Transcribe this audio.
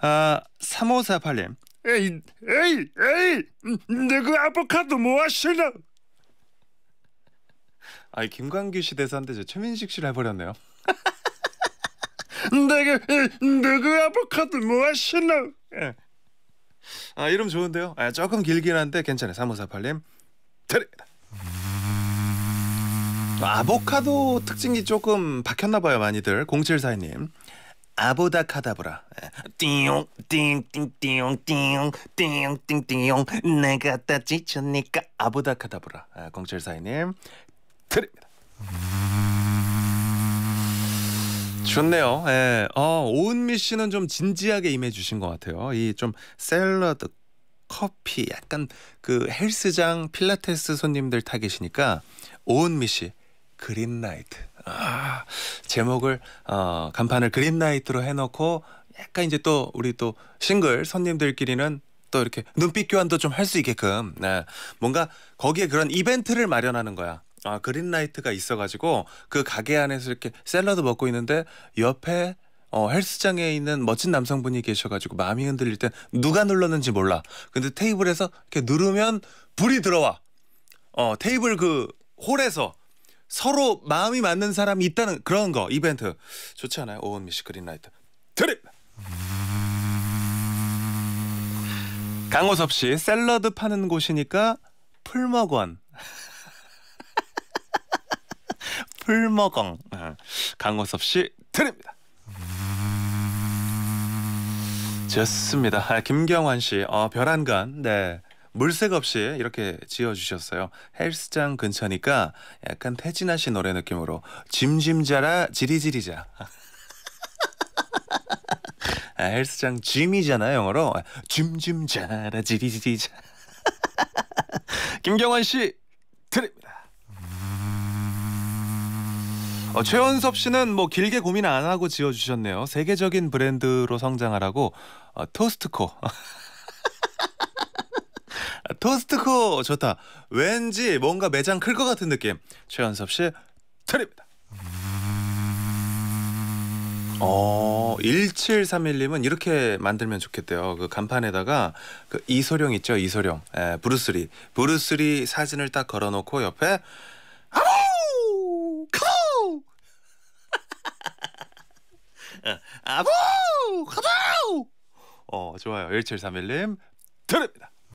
아 3548님 에이, 에이, 에이, 너그 아보카도 뭐 하시나? 아 김광규 씨 대사인데 저 최민식 씨를 해버렸네요. 내가 너그 아보카도 뭐 하시나? 예. 아 이름 좋은데요. 아, 조금 길긴 한데 괜찮아요. 3548님 드립니다. 아보카도 특징이 조금 박혔나 봐요 많이들 0742님 아보다 카다브라 띵용 띵띵띵용 띵용 띵용 띵띵용 내가 다 지쳤니까 아보다 카다브라 0742님 드립니다 좋네요. 예. 어, 오은미 씨는 좀 진지하게 임해 주신 것 같아요. 이 좀 샐러드, 커피, 약간 그 헬스장 필라테스 손님들 타 계시니까 오은미 씨 그린라이트. 아, 제목을 어, 간판을 그린라이트로 해놓고 약간 이제 또 우리 또 싱글 손님들끼리는 또 이렇게 눈빛 교환도 좀 할 수 있게끔 네. 뭔가 거기에 그런 이벤트를 마련하는 거야. 아 그린라이트가 있어가지고 그 가게 안에서 이렇게 샐러드 먹고 있는데 옆에 어, 헬스장에 있는 멋진 남성분이 계셔가지고 마음이 흔들릴 땐 누가 눌렀는지 몰라. 근데 테이블에서 이렇게 누르면 불이 들어와. 어 테이블 그 홀에서 서로 마음이 맞는 사람이 있다는 그런 거 이벤트 좋지 않아요? 오은미 씨 그린라이트 드립. 강호섭 씨 샐러드 파는 곳이니까 풀먹원. 풀먹엉. 어, 강호섭 씨 드립니다. 좋습니다. 아, 김경환 씨, 어, 별안간, 네. 물색 없이 이렇게 지어주셨어요. 헬스장 근처니까 약간 태진아 씨 노래 느낌으로 짐짐자라 지리지리자. 아, 헬스장 짐이잖아요 영어로 아, 짐짐자라 지리지리자. 김경환 씨 드립니다. 어, 최원섭 씨는 뭐 길게 고민 안 하고 지어주셨네요. 세계적인 브랜드로 성장하라고 어, 토스트코. 토스트코 좋다. 왠지 뭔가 매장 클 것 같은 느낌. 최원섭 씨 드립니다. 어, 1731님은 이렇게 만들면 좋겠대요. 그 간판에다가 그 이소룡 있죠, 이소룡. 예, 브루스리. 브루스리 사진을 딱 걸어 놓고 옆에 아우! 코! 아부! 가다우! 어, 좋아요. 1731님 드립니다.